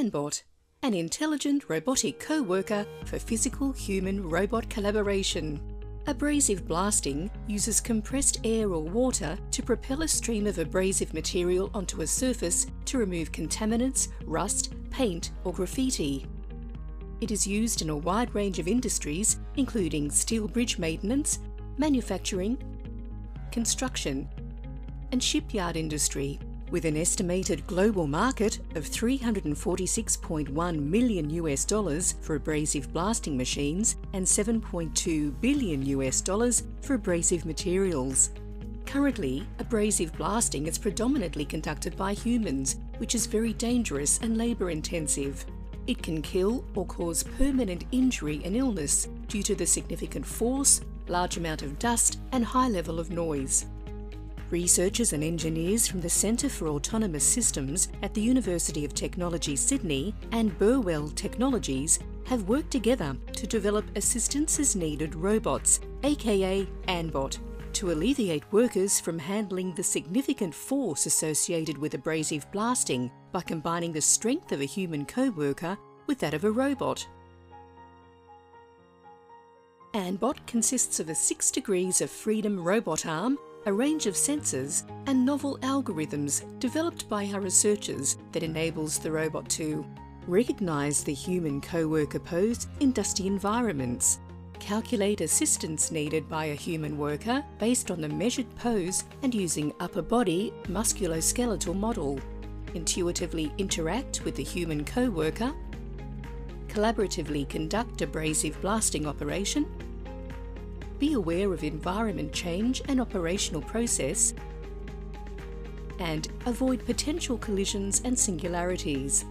Anbot, an intelligent robotic co-worker for physical human-robot collaboration. Abrasive blasting uses compressed air or water to propel a stream of abrasive material onto a surface to remove contaminants, rust, paint or graffiti. It is used in a wide range of industries including steel bridge maintenance, manufacturing, construction and shipyard industry with an estimated global market of 346.1 million US dollars for abrasive blasting machines and 7.2 billion US dollars for abrasive materials. Currently, abrasive blasting is predominantly conducted by humans, which is very dangerous and labour intensive. It can kill or cause permanent injury and illness due to the significant force, large amount of dust and high level of noise. Researchers and engineers from the Centre for Autonomous Systems at the University of Technology Sydney and Burwell Technologies have worked together to develop assistance as needed robots, aka ANBOT, to alleviate workers from handling the significant force associated with abrasive blasting by combining the strength of a human co-worker with that of a robot. ANBOT consists of a 6 degrees of freedom robot arm a range of sensors and novel algorithms developed by our researchers that enables the robot to recognise the human co-worker pose in dusty environments, calculate assistance needed by a human worker based on the measured pose and using upper body musculoskeletal model, intuitively interact with the human co-worker, collaboratively conduct abrasive blasting operation, be aware of environment change and operational process, and avoid potential collisions and singularities.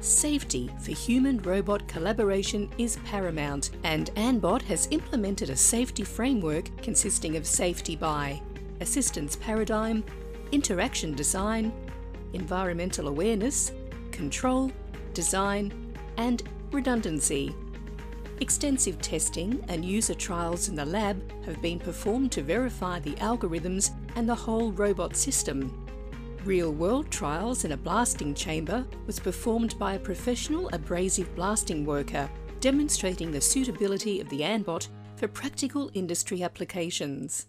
Safety for human-robot collaboration is paramount and ANBOT has implemented a safety framework consisting of safety by assistance paradigm, interaction design, environmental awareness, control, design and redundancy. Extensive testing and user trials in the lab have been performed to verify the algorithms and the whole robot system. Real-world trials in a blasting chamber was performed by a professional abrasive blasting worker, demonstrating the suitability of the ANBOT for practical industry applications.